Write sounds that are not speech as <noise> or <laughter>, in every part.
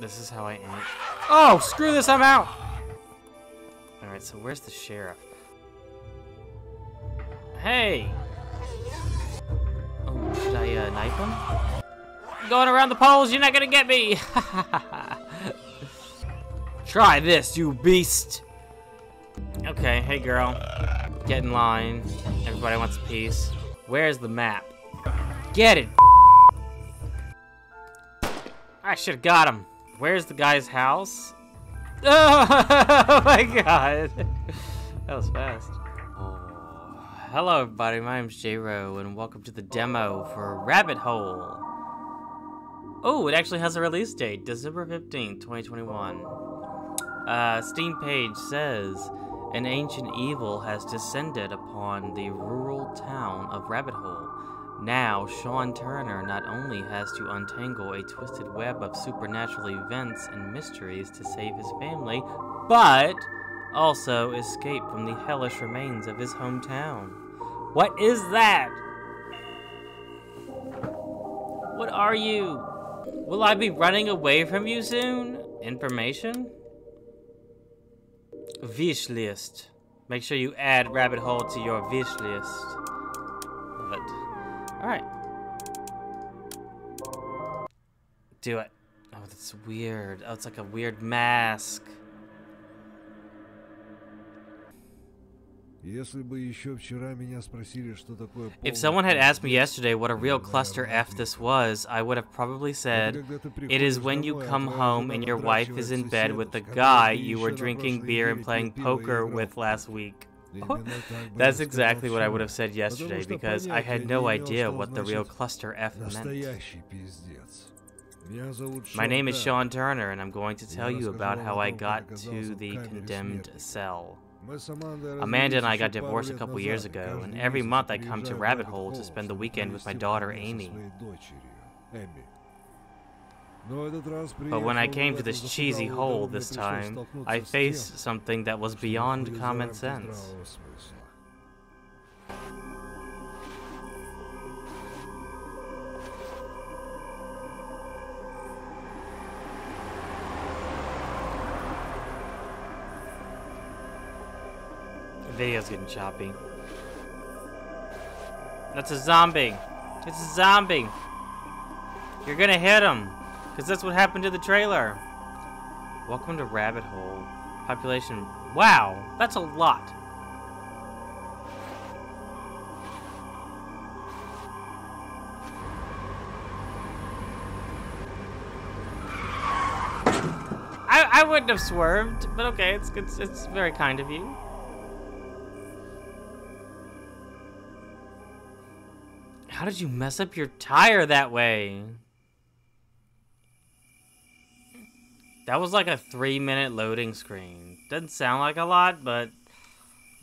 This is how I end. Oh, screw this, I'm out! Alright, so where's the sheriff? Hey! Oh, should I uh, knife him? Going around the poles, you're not gonna get me! <laughs> Try this, you beast! Okay, hey girl. Get in line. Everybody wants a piece. Where's the map? Get it! <laughs> I should've got him. Where's the guy's house? <laughs> Oh my god! That was fast. Oh. Hello everybody, my name's JReaux, and welcome to the demo for Rabbit Hole. Oh, it actually has a release date, December 15th, 2021. Uh, Steam page says, an ancient evil has descended upon the rural town of Rabbit Hole. Now, Sean Turner not only has to untangle a twisted web of supernatural events and mysteries to save his family, but also escape from the hellish remains of his hometown. What is that? What are you? Will I be running away from you soon? Information? Wish list. Make sure you add Rabbit Hole to your wish list. Love it. Alright. Do it. Oh, that's weird. Oh, it's like a weird mask. If someone had asked me yesterday what a real cluster F this was, I would have probably said, It is when you come home and your wife is in bed with the guy you were drinking beer and playing poker with last week. That's exactly what I would have said yesterday because I had no idea what the real cluster F meant. My name is Sean Turner and I'm going to tell you about how I got to the condemned cell. Amanda and I got divorced a couple years ago, and every month I come to Rabbit Hole to spend the weekend with my daughter Amy. But when I came to this cheesy hole this time, I faced something that was beyond common sense. Video's getting choppy. That's a zombie. It's a zombie. You're gonna hit him. Because that's what happened to the trailer. Welcome to Rabbit Hole. Population. Wow, that's a lot. I, I wouldn't have swerved, but okay, it's, it's, it's very kind of you. How did you mess up your tire that way? That was like a three minute loading screen. Doesn't sound like a lot, but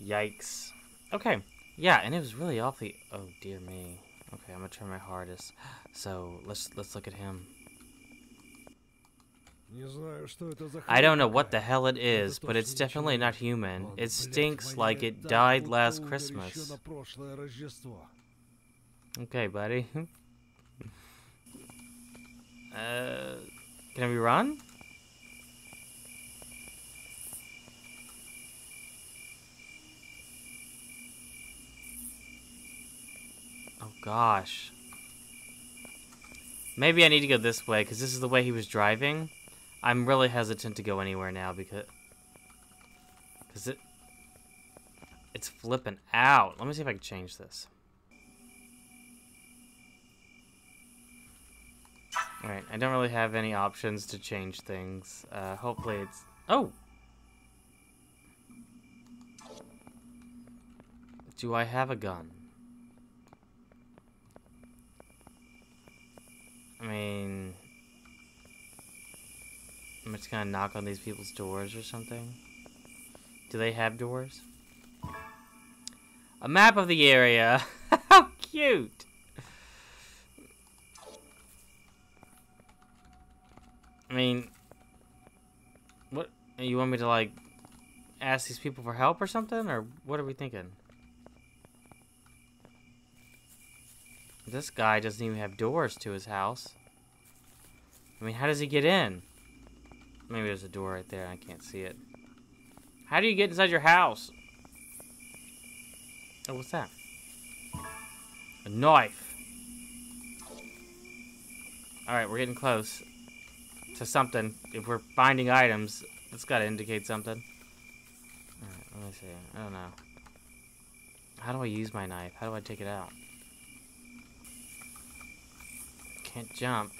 yikes. Okay, yeah, and it was really awfully. Oh dear me. Okay, I'm gonna try my hardest. So let's let's look at him. I don't know what the hell it is, but it's definitely not human. It stinks like it died last Christmas. Okay, buddy. <laughs> uh, can we run? Oh gosh. Maybe I need to go this way, because this is the way he was driving. I'm really hesitant to go anywhere now, because... Because it... It's flipping out. Let me see if I can change this. Alright, I don't really have any options to change things. Uh, hopefully it's... Oh! Do I have a gun? I mean... I'm just gonna knock on these people's doors or something. Do they have doors? A map of the area! <laughs> How cute! I mean... What? You want me to, like, ask these people for help or something? Or what are we thinking? This guy doesn't even have doors to his house. I mean, how does he get in? Maybe there's a door right there. I can't see it. How do you get inside your house? Oh, what's that? A knife. Alright, we're getting close to something. If we're finding items, it's got to indicate something. Alright, let me see. I don't know. How do I use my knife? How do I take it out? Can't jump.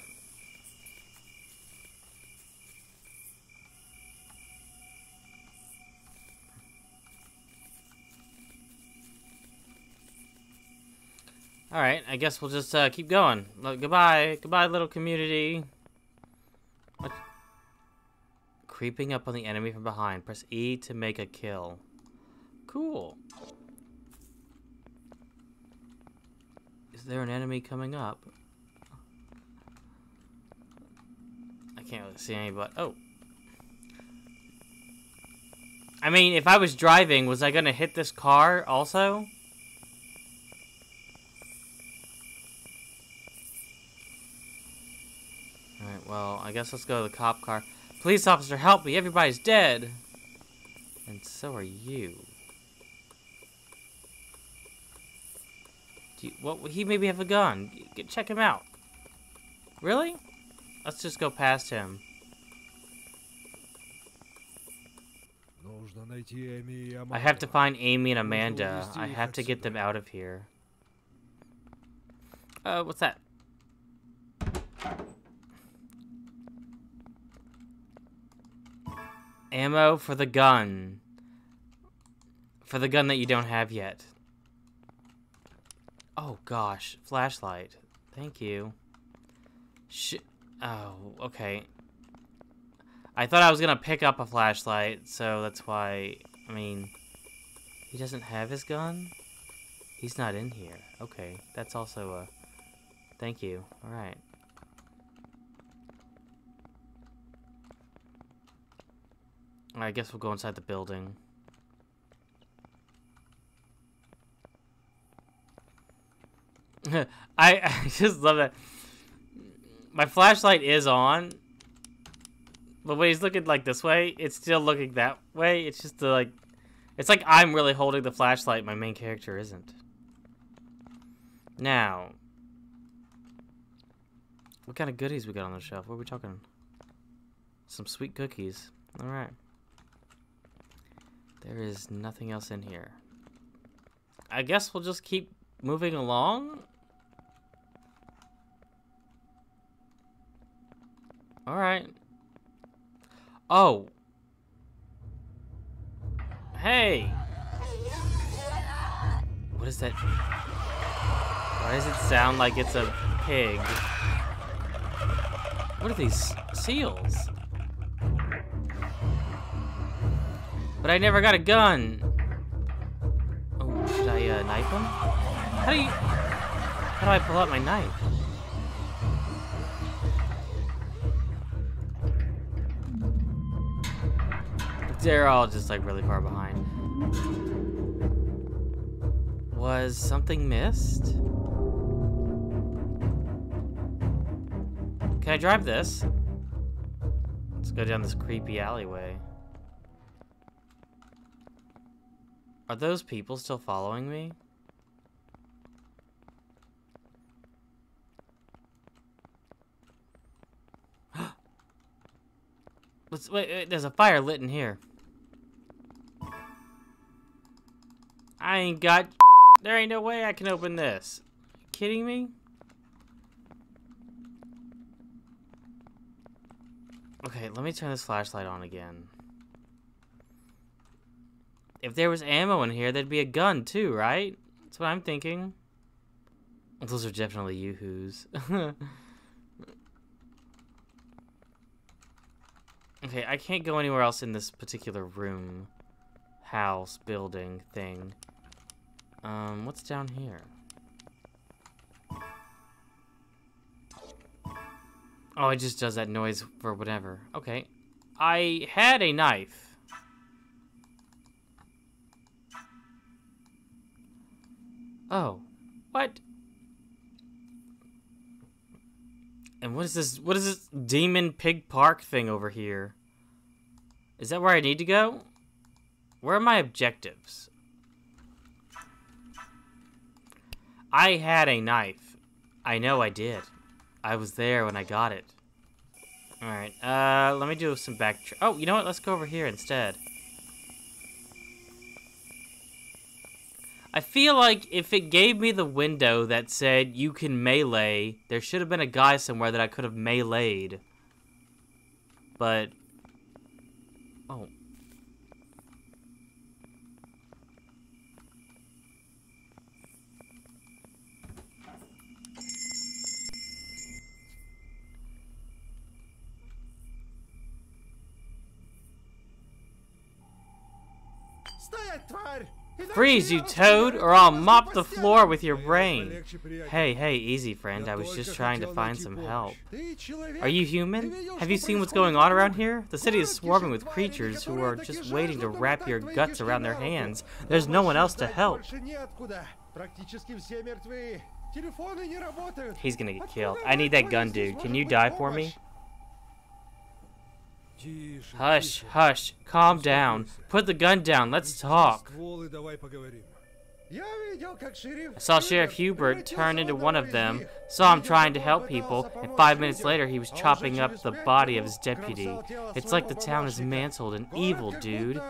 Alright, I guess we'll just uh, keep going. goodbye. Goodbye, little community. What? Creeping up on the enemy from behind. Press E to make a kill. Cool. Is there an enemy coming up? Can't really see any, but... Oh. I mean, if I was driving, was I going to hit this car also? Alright, well, I guess let's go to the cop car. Police officer, help me. Everybody's dead. And so are you. Do you what? He maybe have a gun. Get, Check him out. Really? Let's just go past him. I have to find Amy and Amanda. I have to get them out of here. Uh, what's that? Ammo for the gun. For the gun that you don't have yet. Oh gosh, flashlight. Thank you. Sh oh, okay. I thought I was gonna pick up a flashlight, so that's why, I mean, he doesn't have his gun? He's not in here. Okay, that's also a, thank you. Alright. I guess we'll go inside the building. <laughs> I, <laughs> I just love that. My flashlight is on, but when he's looking like this way, it's still looking that way. It's just the, like, it's like I'm really holding the flashlight. My main character isn't. Now, what kind of goodies we got on the shelf? What are we talking? Some sweet cookies. All right. There is nothing else in here. I guess we'll just keep moving along. Alright. Oh. Hey! What is that? Why does it sound like it's a pig? What are these seals? But I never got a gun. Oh, should I uh, knife him? How do you... How do I pull out my knife? They're all just like really far behind. Was something missed? Can I drive this? Let's go down this creepy alleyway. Are those people still following me? <gasps> Let's wait, wait, there's a fire lit in here. I ain't got <laughs> there ain't no way I can open this. kidding me? Okay, let me turn this flashlight on again. If there was ammo in here, there'd be a gun too, right? That's what I'm thinking. Those are definitely yoo-hoos. <laughs> okay, I can't go anywhere else in this particular room. House, building, thing. Um, what's down here? Oh, it just does that noise for whatever. Okay. I had a knife. Oh. What? And what is this? What is this demon pig park thing over here? Is that where I need to go? Where are my objectives? I had a knife. I know I did. I was there when I got it. Alright, uh, let me do some back... Oh, you know what? Let's go over here instead. I feel like if it gave me the window that said you can melee, there should have been a guy somewhere that I could have meleeed. But... Freeze, you toad, or I'll mop the floor with your brain. Hey, hey, easy, friend. I was just trying to find some help. Are you human? Have you seen what's going on around here? The city is swarming with creatures who are just waiting to wrap your guts around their hands. There's no one else to help. He's gonna get killed. I need that gun, dude. Can you die for me? Hush, hush, calm down. Put the gun down, let's talk. I saw Sheriff Hubert turn into one of them, saw him trying to help people, and five minutes later he was chopping up the body of his deputy. It's like the town is mantled and evil, dude.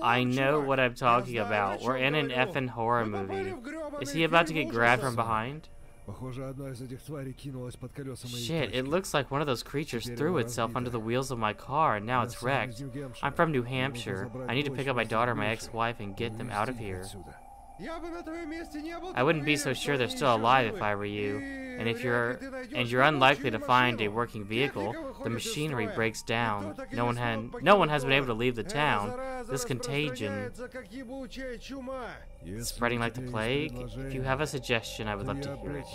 I know what I'm talking about. We're in an effing horror movie. Is he about to get grabbed from behind? Shit, it looks like one of those creatures threw itself under the wheels of my car and now it's wrecked. I'm from New Hampshire. I need to pick up my daughter and my ex-wife and get them out of here. I wouldn't be so sure they're still alive if I were you. And if you're and you're unlikely to find a working vehicle, the machinery breaks down. No one had no one has been able to leave the town. This contagion is spreading like the plague. If you have a suggestion, I would love to hear it.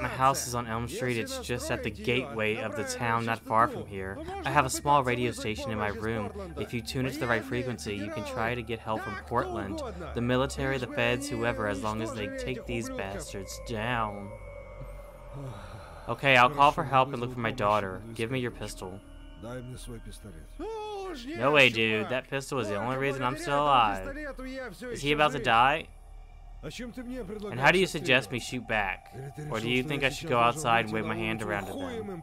My house is on Elm Street. It's just at the gateway of the town, not far from here. I have a small radio station in my room. If you tune it to the right frequency, you can try to get help from Portland. The military, the feds, whoever, as long as they take these bastards down. Okay, I'll call for help and look for my daughter. Give me your pistol. No way, dude. That pistol is the only reason I'm still alive. Is he about to die? And how do you suggest me shoot back? Or do you think I should go outside and wave my hand around at them?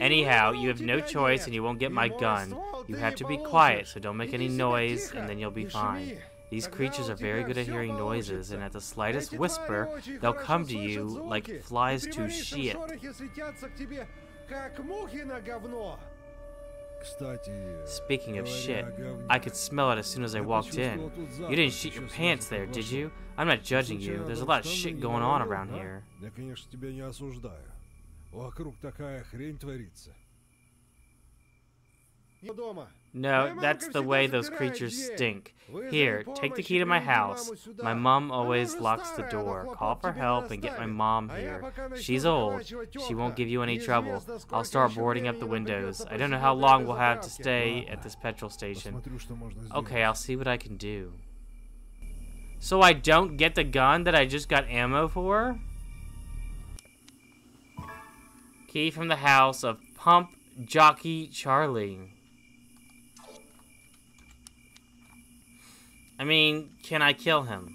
Anyhow, you have no choice and you won't get my gun. You have to be quiet, so don't make any noise, and then you'll be fine. These creatures are very good at hearing noises, and at the slightest whisper, they'll come to you like flies to shit. Speaking of shit, I could smell it as soon as I walked in. You didn't shit your pants there, did you? I'm not judging you. There's a lot of shit going on around here. No, that's the way those creatures stink. Here, take the key to my house. My mom always locks the door. Call for help and get my mom here. She's old. She won't give you any trouble. I'll start boarding up the windows. I don't know how long we'll have to stay at this petrol station. Okay, I'll see what I can do. So I don't get the gun that I just got ammo for? Key from the house of Pump Jockey Charlie. I mean, can I kill him?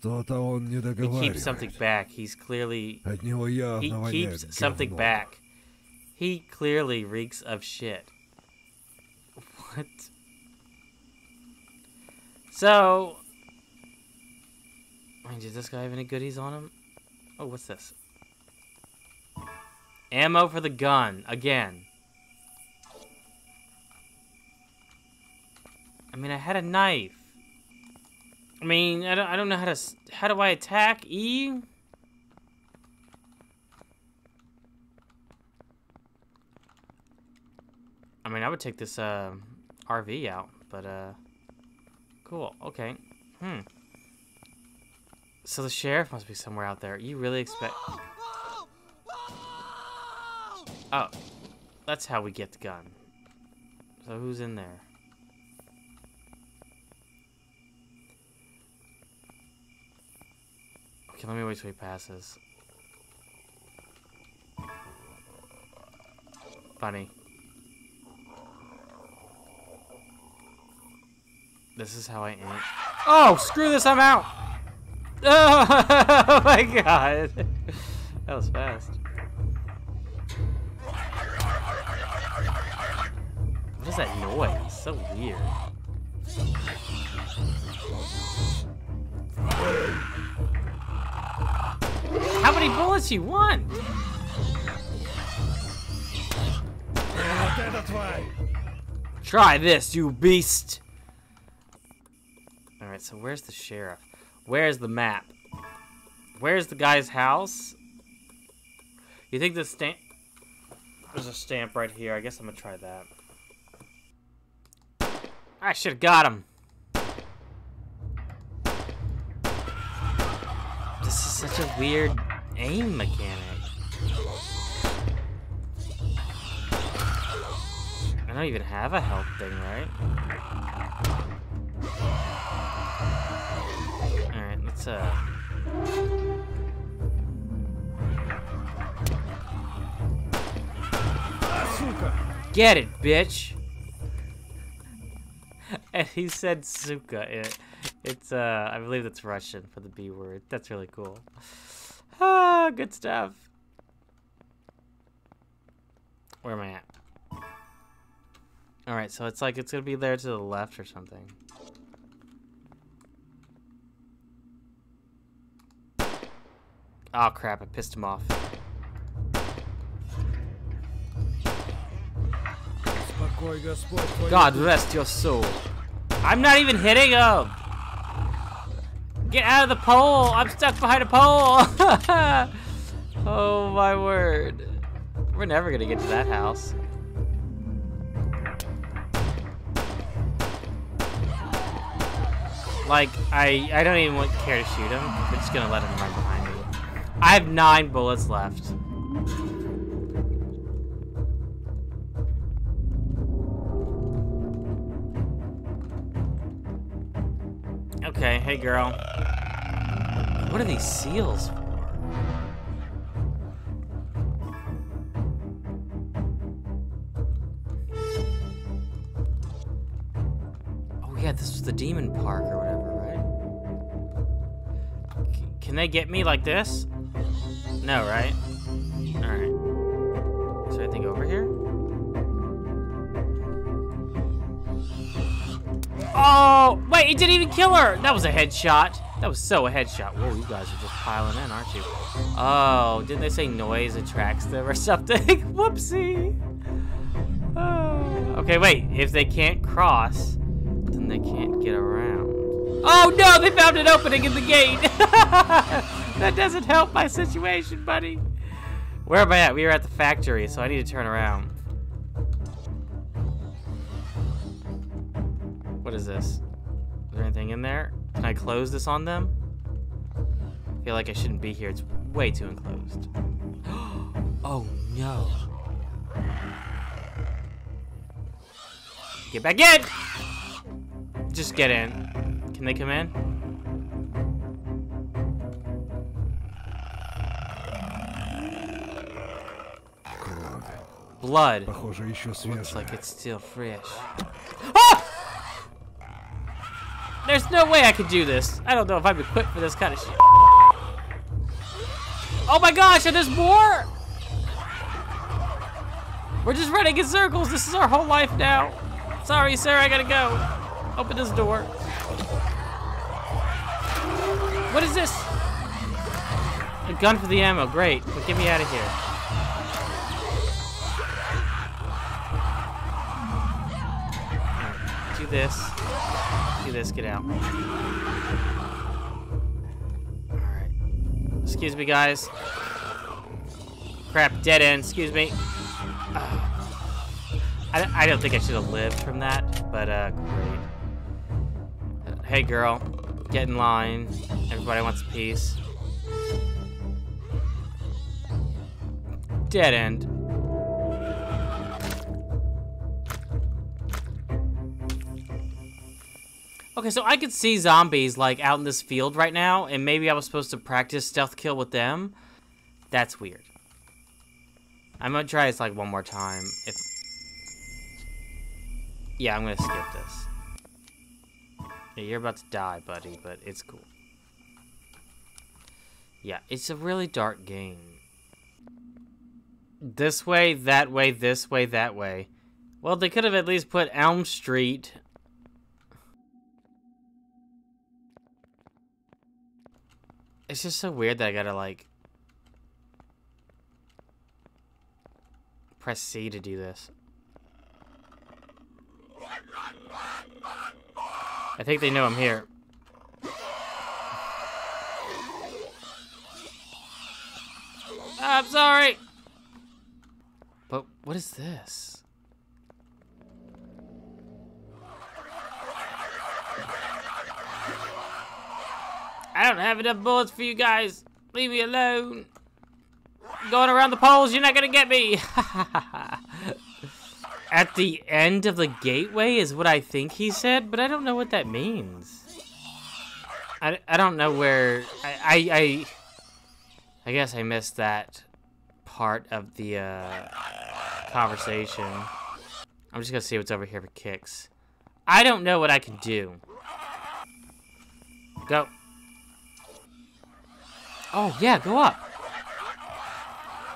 He keeps something back. He's clearly... He keeps something back. He clearly reeks of shit. What? So... I mean, does this guy have any goodies on him? Oh, what's this? Ammo for the gun. Again. I mean, I had a knife. I mean, I don't, I don't know how to... How do I attack? E? I mean, I would take this uh, RV out, but... uh, Cool, okay. Hmm. So the sheriff must be somewhere out there. You really expect... Oh. That's how we get the gun. So who's in there? Okay, let me wait till he passes. Funny. This is how I aim. Oh, screw this, I'm out! <laughs> Oh my god! <laughs> That was fast. What is that noise? So weird. How many bullets you want? Try this, you beast! Alright, so where's the sheriff? Where's the map? Where's the guy's house? You think the stamp... There's a stamp right here. I guess I'm gonna try that. I should've got him. This is such a weird aim mechanic. I don't even have a health thing, right? Alright, let's uh... Get it, bitch! <laughs> and he said suka. It, it's, uh, I believe that's Russian for the B word. That's really cool. Ah, good stuff. Where am I at? Alright, so it's like it's gonna be there to the left or something. Oh crap, I pissed him off. God rest your soul. I'm not even hitting him! Get out of the pole! I'm stuck behind a pole! <laughs> oh my word. We're never gonna get to that house. Like, I, I don't even want, care to shoot him. I'm just gonna let him run behind me. I have nine bullets left. Okay, hey girl. What are these seals for? Oh yeah, this was the demon park or whatever, right? C can they get me like this? No, right? Alright. Is there anything over here? Oh, wait, he didn't even kill her. That was a headshot. That was so a headshot. Whoa, you guys are just piling in, aren't you? Oh, didn't they say noise attracts them or <laughs> something? Whoopsie. Oh. Okay, wait. If they can't cross, then they can't get around. Oh, no, they found an opening in the gate. <laughs> that doesn't help my situation, buddy. Where am I at? We are at the factory, so I need to turn around. What is this? Is there anything in there? Can I close this on them? I feel like I shouldn't be here. It's way too enclosed. <gasps> oh no. Get back in! Just get in. Can they come in? Blood. Looks like it's still fresh. <gasps> Ah! There's no way I could do this. I don't know if I'm equipped for this kind of shit. Oh my gosh, and there's more! We're just running in circles. This is our whole life now. Sorry, sir, I gotta go. Open this door. What is this? A gun for the ammo, great. But get me out of here. Do this. Do this, get out. Alright. Excuse me, guys. Crap, dead end, excuse me. Uh, I, I don't think I should have lived from that, but uh, great. Hey, girl, get in line. Everybody wants a piece. Dead end. Okay, so I could see zombies, like, out in this field right now, and maybe I was supposed to practice stealth kill with them. That's weird. I'm gonna try this, like, one more time. If... Yeah, I'm gonna skip this. Yeah, you're about to die, buddy, but it's cool. Yeah, it's a really dark game. This way, that way, this way, that way. Well, they could have at least put Elm Street It's just so weird that I gotta, like... Press C to do this. I think they know I'm here. Ah, I'm sorry! But what is this? I don't have enough bullets for you guys. Leave me alone. Going around the poles, you're not gonna get me. <laughs> At the end of the gateway is what I think he said, but I don't know what that means. I, I don't know where... I, I, I, I guess I missed that part of the uh, conversation. I'm just gonna see what's over here for kicks. I don't know what I can do. Go. Oh, yeah, go up.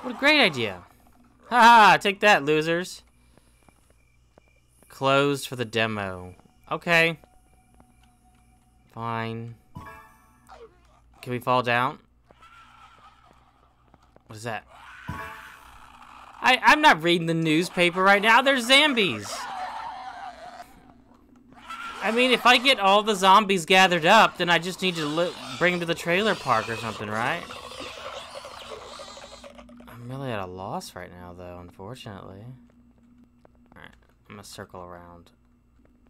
What a great idea. Haha, take that, losers. Closed for the demo. Okay. Fine. Can we fall down? What is that? I, I'm not reading the newspaper right now. There's zombies. I mean, if I get all the zombies gathered up, then I just need to bring him to the trailer park or something, right? I'm really at a loss right now, though, unfortunately. Alright, I'm gonna circle around.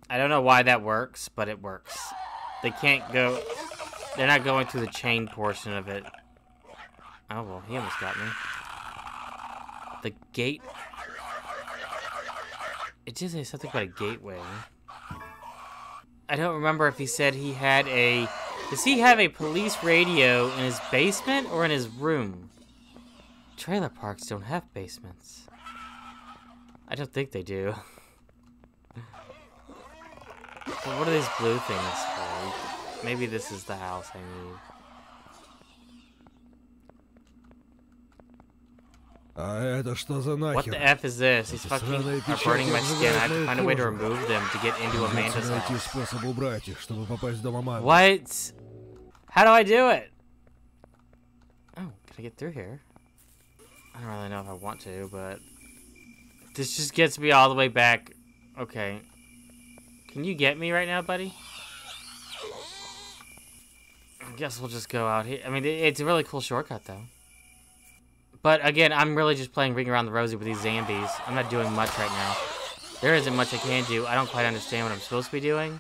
I don't know why that works, but it works. They can't go... They're not going through the chain portion of it. Oh, well, he almost got me. The gate... It did say something about a gateway. I don't remember if he said he had a... Does he have a police radio in his basement or in his room? Trailer parks don't have basements. I don't think they do. <laughs> what are these blue things for? Maybe this is the house I need. What the F is this? He's fucking are burning my skin. I have to find a way to remove them to get into Amanda's house. What? How do I do it? Oh, can I get through here? I don't really know if I want to, but... This just gets me all the way back. Okay. Can you get me right now, buddy? I guess we'll just go out here. I mean, it's a really cool shortcut, though. But again, I'm really just playing Ring Around the Rosie with these zombies. I'm not doing much right now. There isn't much I can do. I don't quite understand what I'm supposed to be doing.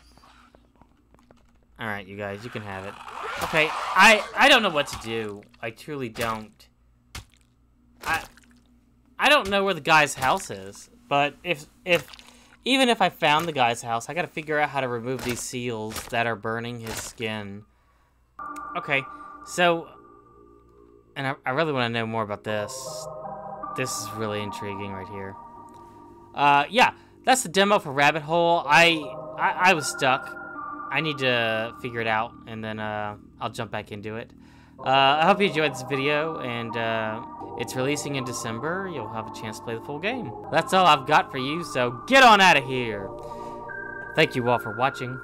Alright, you guys, you can have it. Okay, I I don't know what to do. I truly don't. I I don't know where the guy's house is. But if if even if I found the guy's house, I gotta figure out how to remove these seals that are burning his skin. Okay, so and I, I really want to know more about this. This is really intriguing right here. Uh, yeah, that's the demo for Rabbit Hole. I, I, I was stuck. I need to figure it out, and then uh, I'll jump back into it. Uh, I hope you enjoyed this video, and uh, it's releasing in December. You'll have a chance to play the full game. That's all I've got for you, so get on out of here. Thank you all for watching.